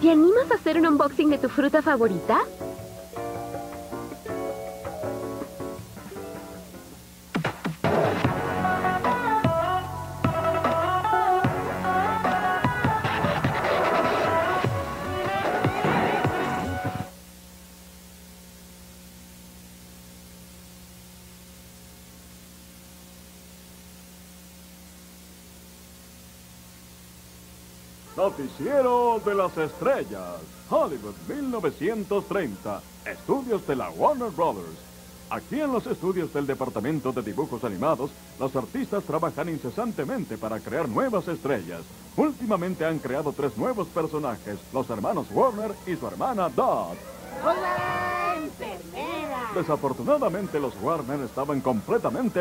¿Te animas a hacer un unboxing de tu fruta favorita? Noticiero de las Estrellas, Hollywood 1930, estudios de la Warner Brothers. Aquí en los estudios del Departamento de Dibujos Animados, los artistas trabajan incesantemente para crear nuevas estrellas. Últimamente han creado tres nuevos personajes, los hermanos Warner y su hermana Dot. ¡Hola, enfermera! Desafortunadamente los Warner estaban completamente